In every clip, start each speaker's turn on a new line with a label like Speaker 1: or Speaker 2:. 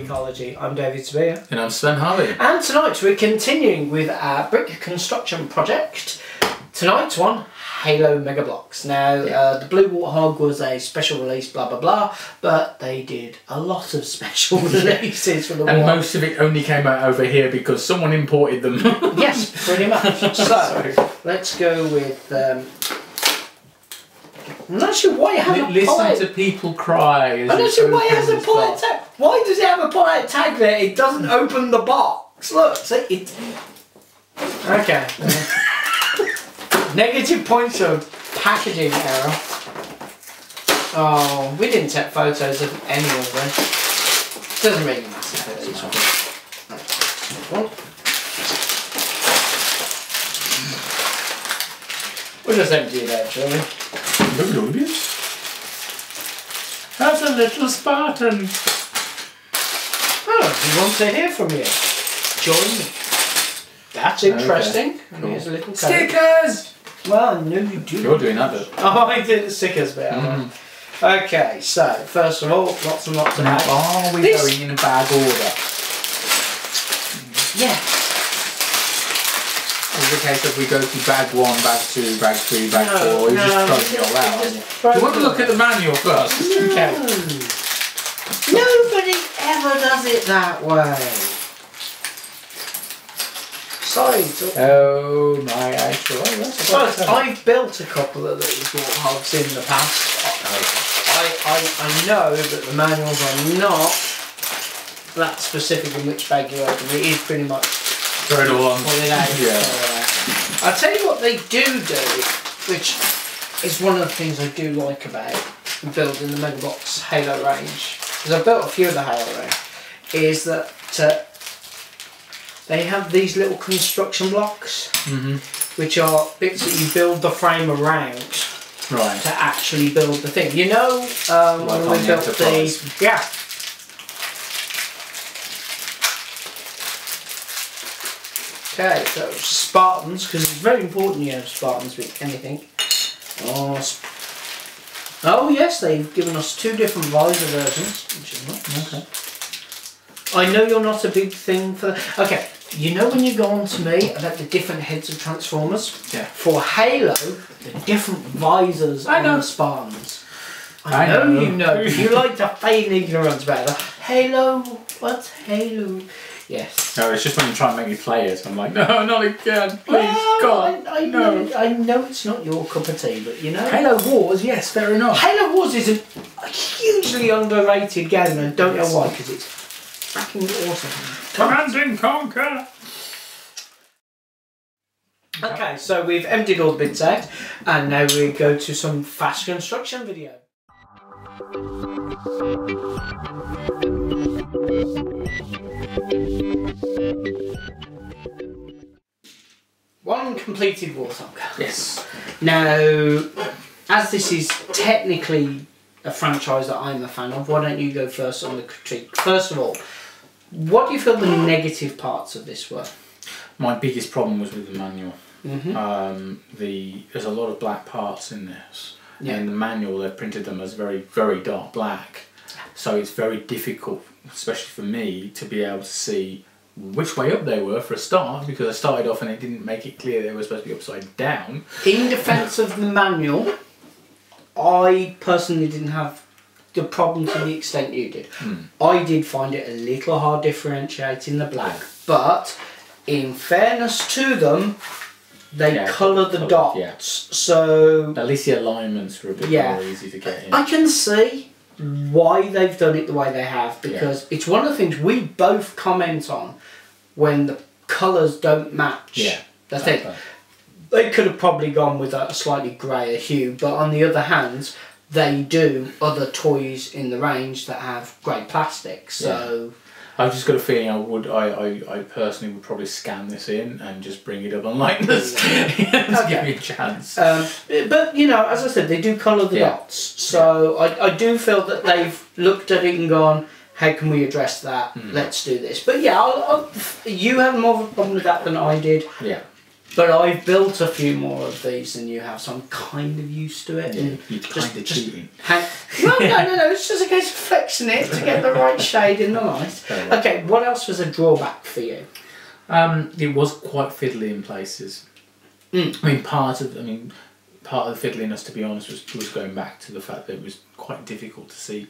Speaker 1: Geekology. I'm David Spear.
Speaker 2: And I'm Sven Harvey.
Speaker 1: And tonight we're continuing with our brick construction project. Tonight's one, Halo Mega Bloks. Now,
Speaker 2: Yeah.
Speaker 1: uh, the Blue Warthog was a special release, blah blah blah, but they did a lot of special releases for the
Speaker 2: And
Speaker 1: war.
Speaker 2: most of it only came out over here because someone imported them.
Speaker 1: Yes, pretty much. So,
Speaker 2: Sorry.
Speaker 1: let's go with. Um, I'm not sure why it has a
Speaker 2: Listen
Speaker 1: polite-
Speaker 2: to people cry.
Speaker 1: I'm not sure why it has a
Speaker 2: opens
Speaker 1: polite tag. Why does it have a polite tag there? It doesn't open the box. Look, see it. Okay. Negative points of packaging error. Oh, we didn't take photos of any of them. Doesn't really matter. does it? Well, We'll just empty it out, shall we?
Speaker 2: That's a little Spartan.
Speaker 1: Oh, we want to hear from you. Join me. That's interesting. And Here's a little code.
Speaker 2: Stickers!
Speaker 1: Well, I know you do.
Speaker 2: You're doing that bit.
Speaker 1: Oh, I did the stickers bit.
Speaker 2: Mhm.
Speaker 1: Okay, so first of all, lots and lots of
Speaker 2: Now, are we
Speaker 1: This-
Speaker 2: going in a bag order?
Speaker 1: Yeah.
Speaker 2: Is it a case of we go to bag one, bag two, bag three, bag
Speaker 1: No,
Speaker 2: four, or you
Speaker 1: no,
Speaker 2: just
Speaker 1: just-
Speaker 2: throwing it all out?
Speaker 1: just
Speaker 2: you? Do you want to look at the manual first? Just in case.
Speaker 1: Nobody ever does it that way. Sorry.
Speaker 2: Oh my actual. Oh, that's
Speaker 1: So,
Speaker 2: quite clever.
Speaker 1: I've built a couple of these warthogs in the past. I, I, I know that the manuals are not that specific in which bag you open. It is pretty much
Speaker 2: Throw it all on.
Speaker 1: pull it out.
Speaker 2: Yeah.
Speaker 1: pull out. I'll tell you what they do do, which is one of the things I do like about building the Mega Bloks Halo range, because I've built a few of the Halo range, is that uh, they have these little construction blocks,
Speaker 2: Mm-hmm.
Speaker 1: which are bits that you build the frame around
Speaker 2: Right.
Speaker 1: to actually build the thing. You know, um,
Speaker 2: Like
Speaker 1: when we built the yeah. Okay, so Spartans, because it's very important you have Spartans with anything. Oh, oh yes, they've given us two different visor versions, which is nice.
Speaker 2: Okay.
Speaker 1: I know you're not a big thing for. Okay, you know when you go on to me about the different heads of Transformers?
Speaker 2: Yeah.
Speaker 1: For Halo, the different visors
Speaker 2: I
Speaker 1: on
Speaker 2: know.
Speaker 1: the Spartans. I,
Speaker 2: I
Speaker 1: know,
Speaker 2: know.
Speaker 1: you know. you like to feign ignorance about that. Halo, what's Halo? Yes.
Speaker 2: No, it's just when you try and make me play it, I'm like, no, not again, please,
Speaker 1: Well,
Speaker 2: God,
Speaker 1: I, I
Speaker 2: no.
Speaker 1: know, I know it's not your cup of tea, but you know.
Speaker 2: Halo Wars, yes, fair enough.
Speaker 1: Halo Wars is a, a hugely underrated game, and I don't know why, because it's fucking awesome.
Speaker 2: Command and Conquer.
Speaker 1: Okay, so we've emptied all the bits out, and now we go to some fast construction video. One completed Warthog.
Speaker 2: Yes.
Speaker 1: Now, as this is technically a franchise that I'm a fan of, why don't you go first on the critique? First of all, what do you feel the negative parts of this were?
Speaker 2: My biggest problem was with the manual.
Speaker 1: Mm-hmm.
Speaker 2: Um, the there's a lot of black parts in this.
Speaker 1: Yeah.
Speaker 2: And in the manual, they've printed them as very, very dark black. So it's very difficult, especially for me, to be able to see which way up they were for a start because I started off and it didn't make it clear they were supposed to be upside down.
Speaker 1: In defence of the manual, I personally didn't have the problem to the extent you did. Hmm. I did find it a little hard differentiating the black, but in fairness to them, they
Speaker 2: Yeah,
Speaker 1: colour the
Speaker 2: coloured,
Speaker 1: dots.
Speaker 2: yeah.
Speaker 1: So
Speaker 2: At least the alignments were a bit
Speaker 1: Yeah.
Speaker 2: more easy to get in.
Speaker 1: I can see why they've done it the way they have because it's one of the things we both comment on when the colours don't match
Speaker 2: Yeah,
Speaker 1: the thing.
Speaker 2: exactly.
Speaker 1: They could have probably gone with a slightly greyer hue, but on the other hand, they do other toys in the range that have grey plastic. So
Speaker 2: I've just got a feeling I would, I, I, I personally would probably scan this in and just bring it up on lightness give
Speaker 1: Okay.
Speaker 2: me a chance.
Speaker 1: Um, but you know, as I said, they do colour the
Speaker 2: Yeah.
Speaker 1: dots. So I, I do feel that they've looked at it and gone, how can we address that?
Speaker 2: Hmm.
Speaker 1: Let's do this. But yeah, I'll, I'll, you had more of a problem with that than I did.
Speaker 2: Yeah.
Speaker 1: But I've built a few more of these than you have, so I'm kind of used to it.
Speaker 2: Yeah, you're
Speaker 1: just-
Speaker 2: kind of cheating.
Speaker 1: hang- no, no, no, no. It's just a case of flexing it to get the right shade in the light. Okay, what else was a drawback for you?
Speaker 2: Um, it was quite fiddly in places.
Speaker 1: Mm.
Speaker 2: I mean, part of I mean, part of the fiddliness, to be honest, was was going back to the fact that it was quite difficult to see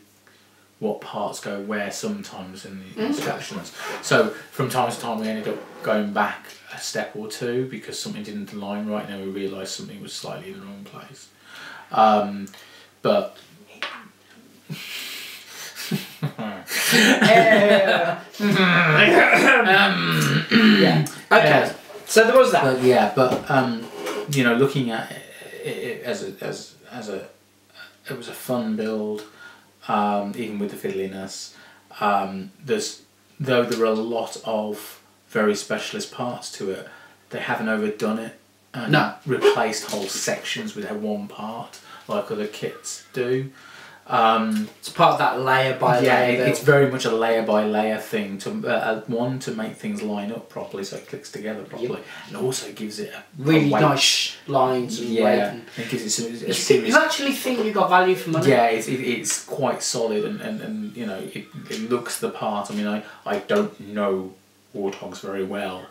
Speaker 2: what parts go where sometimes in the
Speaker 1: Mm.
Speaker 2: instructions. So from time to time, we ended up going back a step or two because something didn't align right, and then we realised something was slightly in the wrong place. Um, but
Speaker 1: yeah. Okay.
Speaker 2: Yeah.
Speaker 1: So there was that.
Speaker 2: But yeah, but um, you know, looking at it, it as a as as a it was a fun build, um, even with the fiddliness. Um, there's though there are a lot of very specialist parts to it. They haven't overdone it and
Speaker 1: No.
Speaker 2: replaced whole sections with one part like other kits do. Um,
Speaker 1: It's part of that layer by
Speaker 2: yeah,
Speaker 1: layer.
Speaker 2: it, it's very much a layer by layer thing. To uh, uh, one to make things line up properly, so it clicks together properly, and also gives it a
Speaker 1: really
Speaker 2: a
Speaker 1: nice lines and weight.
Speaker 2: Yeah,
Speaker 1: and-
Speaker 2: it gives it some. a
Speaker 1: You, think, you actually think you got value for money?
Speaker 2: yeah, it's, it, it's quite solid, and, and, and you know it, it looks the part. I mean, I, I don't know warthogs very well,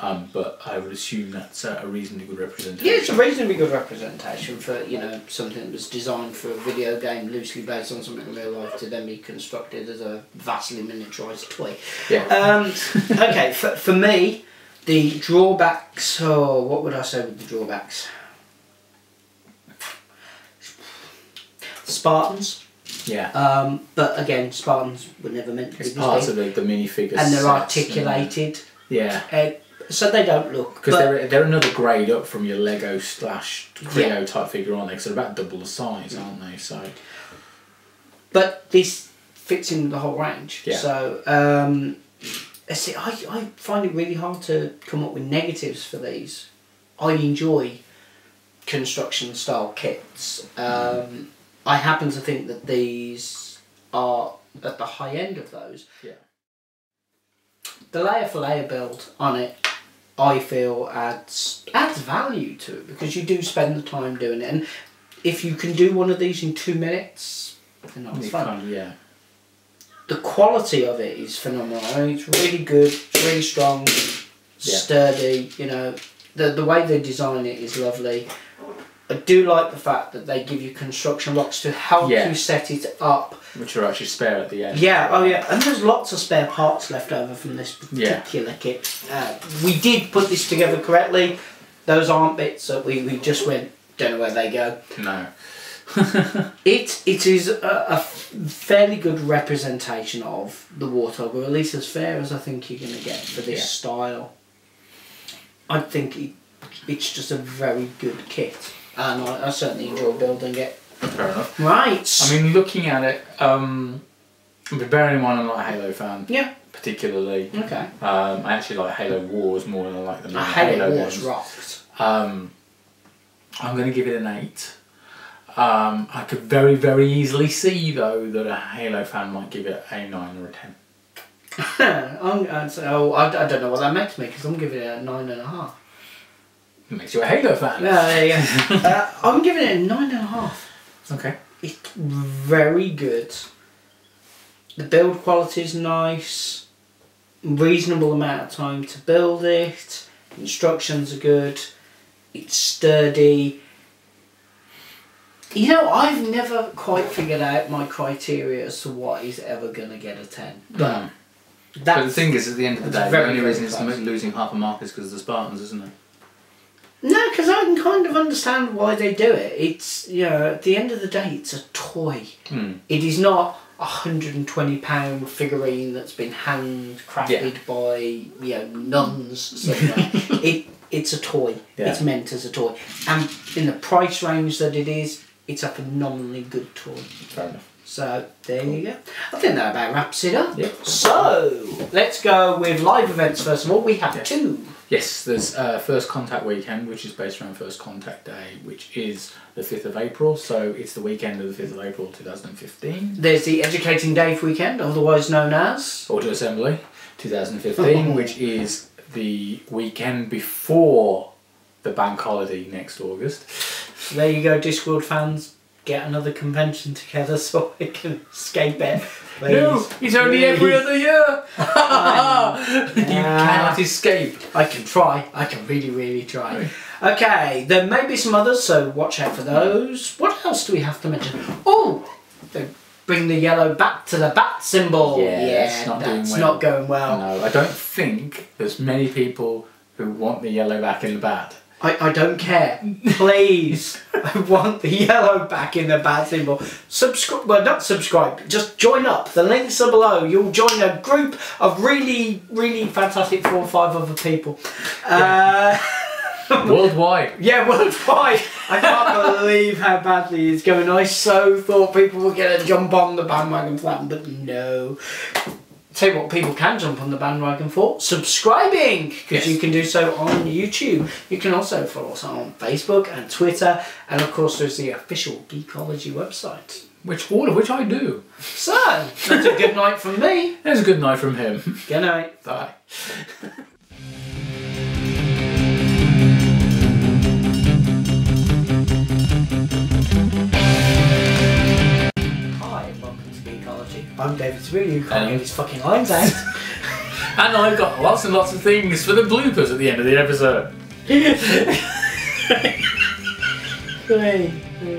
Speaker 2: um, but I would assume that's a, a reasonably good representation.
Speaker 1: Yeah, it's a reasonably good representation for you know something that was designed for a video game, loosely based on something in real life, to then be constructed as a vastly miniaturised toy.
Speaker 2: Yeah.
Speaker 1: Um, okay, for, for me, the drawbacks. Oh, what would I say with the drawbacks? Spartans,
Speaker 2: yeah.
Speaker 1: um, but again, Spartans were never meant to be
Speaker 2: It's part of the, the minifigures.
Speaker 1: and they're articulated,
Speaker 2: Yeah.
Speaker 1: uh, so they don't look.
Speaker 2: Because they're, they're another grade up from your Lego slash Kre-O
Speaker 1: Yeah.
Speaker 2: type figure, aren't they? Because they're about double the size, aren't they? So
Speaker 1: but this fits in the whole range.
Speaker 2: Yeah.
Speaker 1: So um, I see. I, I find it really hard to come up with negatives for these. I enjoy construction style kits. Um, I happen to think that these are at the high end of those.
Speaker 2: Yeah.
Speaker 1: The layer for layer build on it, I feel adds adds value to it because you do spend the time doing it, and if you can do one of these in two minutes, then that's
Speaker 2: you
Speaker 1: fun
Speaker 2: yeah.
Speaker 1: the quality of it is phenomenal. I mean, it's really good, it's really strong,
Speaker 2: Yeah.
Speaker 1: sturdy. You know, the the way they design it is lovely. I do like the fact that they give you construction blocks to help
Speaker 2: Yeah.
Speaker 1: you set it up.
Speaker 2: Which are actually spare at the end.
Speaker 1: Yeah, oh yeah, and there's lots of spare parts left over from this
Speaker 2: Yeah.
Speaker 1: particular kit. Uh, we did put this together correctly. Those aren't bits that we, we just went, don't know where they go.
Speaker 2: No.
Speaker 1: It it is a, a fairly good representation of the warthog, or at least as fair as I think you're going to get for this
Speaker 2: Yeah.
Speaker 1: style. I think it, it's just a very good kit, and I, I certainly enjoy building it.
Speaker 2: Fair enough.
Speaker 1: Right.
Speaker 2: I mean, looking at it, um, but bearing in mind I'm not a Halo fan,
Speaker 1: yeah.
Speaker 2: particularly.
Speaker 1: Okay.
Speaker 2: Um, I actually like Halo Wars more than I like the
Speaker 1: I
Speaker 2: main
Speaker 1: hate
Speaker 2: Halo
Speaker 1: it. Wars rocked.
Speaker 2: Um, I'm going to give it an eight. Um, I could very, very easily see though that a Halo fan might give it a nine or a ten.
Speaker 1: I'm, I'd say, oh, I, I don't know what that makes me because I'm giving it a nine and a half.
Speaker 2: It makes you a Halo fan.
Speaker 1: Yeah, you uh, I'm giving it a nine and a half.
Speaker 2: Okay.
Speaker 1: It's very good. The build quality is nice. Reasonable amount of time to build it. Instructions are good. It's sturdy. You know, I've never quite figured out my criteria as to what is ever going to get a 10. But
Speaker 2: Mm.
Speaker 1: that's,
Speaker 2: But the thing is, at the end of the day, the only reason it's
Speaker 1: close.
Speaker 2: losing half a mark is because of the Spartans, isn't it?
Speaker 1: No, because I can kind of understand why they do it. It's, you know, at the end of the day, it's a toy.
Speaker 2: Hmm.
Speaker 1: It is not a hundred and twenty pound figurine that's been handcrafted by you know nuns somewhere. it it's a toy.
Speaker 2: Yeah.
Speaker 1: It's meant as a toy, and in the price range that it is, it's a phenomenally good toy.
Speaker 2: Fair enough.
Speaker 1: So there you go. I think that about wraps it up.
Speaker 2: Yep.
Speaker 1: So let's go with live events first of all. We have
Speaker 2: Yeah.
Speaker 1: two.
Speaker 2: Yes, there's uh, First Contact Weekend, which is based around First Contact Day, which is the 5th of April. So it's the weekend of the 5th of April 2015.
Speaker 1: There's the Educating Dave weekend, otherwise known as.
Speaker 2: Auto Assembly 2015, which is the weekend before the bank holiday next August.
Speaker 1: There you go, Discworld fans. Get another convention together so I can escape it. Please.
Speaker 2: No, it's only every other year. you cannot escape.
Speaker 1: I can try. I can really, really try. Okay, there may be some others, so watch out for those. What else do we have to mention? Oh, they bring the yellow back to the bat symbol.
Speaker 2: Yeah, that's not doing
Speaker 1: that's
Speaker 2: well.
Speaker 1: not going well.
Speaker 2: No, I don't think there's many people who want the yellow back in the bat.
Speaker 1: I, I don't care. Please, I want the yellow back in the bat symbol. Subscribe. Well, not subscribe. Just join up. The links are below. You'll join a group of really, really fantastic four or five other people. Uh,
Speaker 2: Worldwide.
Speaker 1: Yeah, worldwide. I can't believe how badly it's going. I so thought people were going to jump on the bandwagon for that, but no. Tell you what, people can jump on the bandwagon for subscribing because
Speaker 2: Yes.
Speaker 1: you can do so on YouTube. You can also follow us on Facebook and Twitter, and of course, there's the official Geekology website.
Speaker 2: Which all of which I do.
Speaker 1: So that's a good night from me.
Speaker 2: There's a good night from him.
Speaker 1: Good night.
Speaker 2: Bye.
Speaker 1: welcome to Geekology. I'm David Sweeney, who can't
Speaker 2: Hello.
Speaker 1: get his fucking lines out.
Speaker 2: And I've got lots and lots of things for the bloopers at the end of the episode.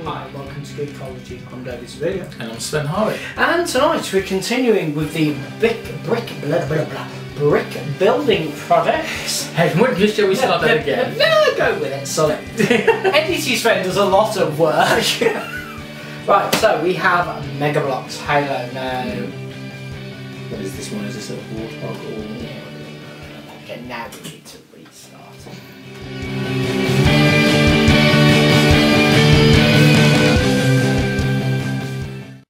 Speaker 1: Hi, welcome to Geekology. I'm David Zabiela.
Speaker 2: And I'm Sven Harvey.
Speaker 1: And tonight we're continuing with the brick, brick, blah, blah, blah, brick building projects.
Speaker 2: Hey, just shall we start that again?
Speaker 1: No, go with it, son. Edity's friend does a lot of work. Right, so we have Mega Bloks Halo now.
Speaker 2: What is this one? Is this a Warthog or?
Speaker 1: Okay, now we need to restart.